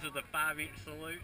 This is the five inch salute.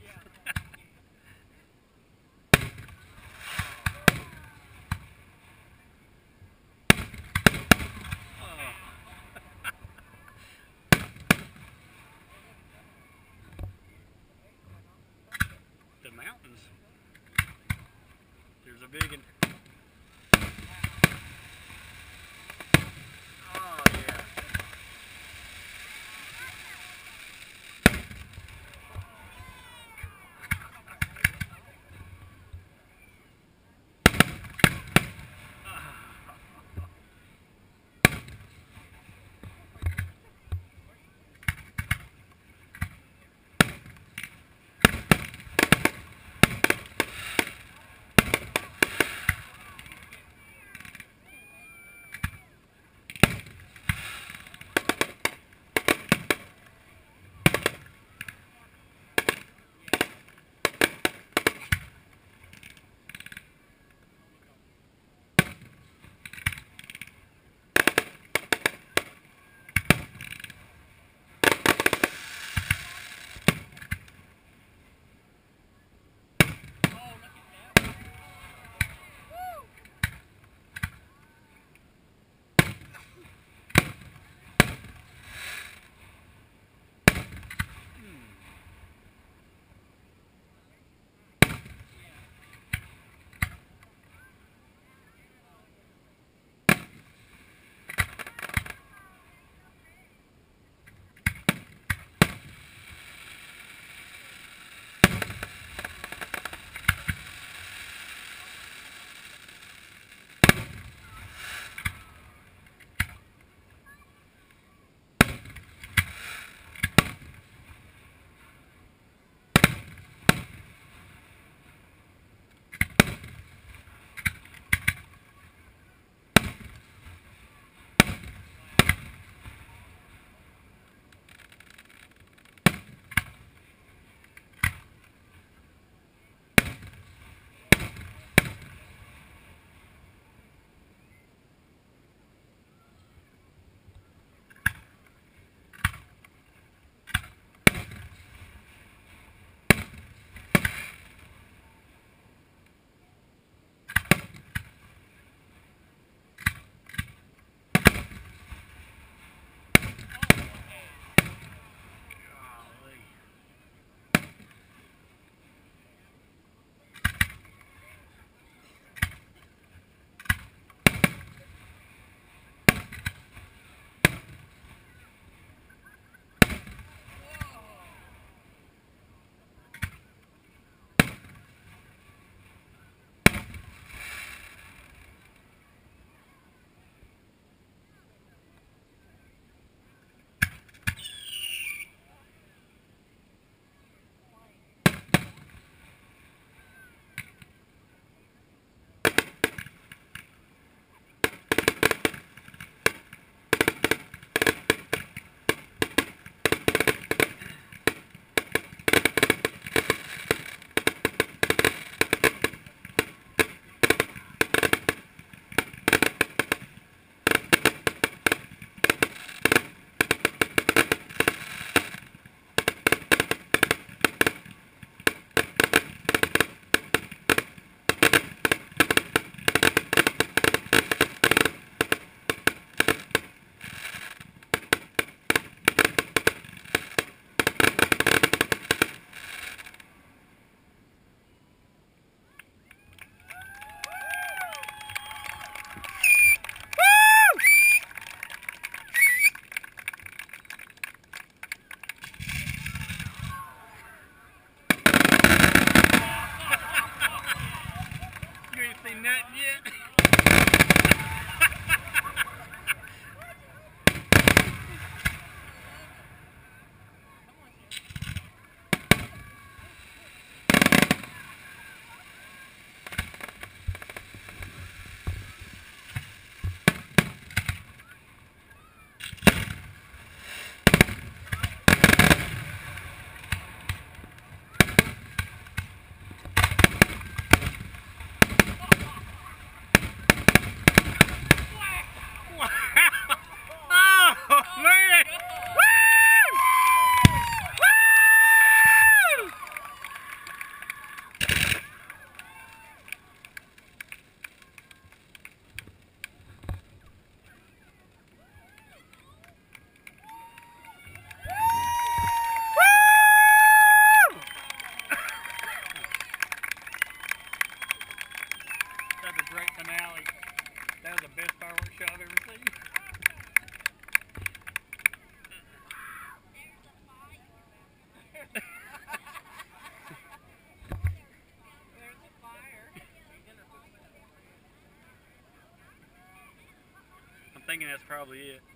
thinking that's probably it.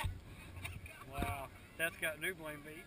Wow, that's got new blame beat.